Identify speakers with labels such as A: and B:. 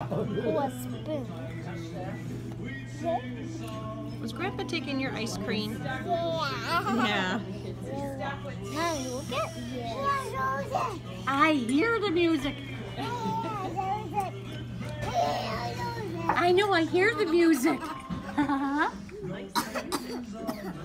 A: Spoon.
B: Was Grandpa taking your ice cream?
A: Yeah.
B: Yeah. I hear the music. I know I hear the music.